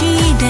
しで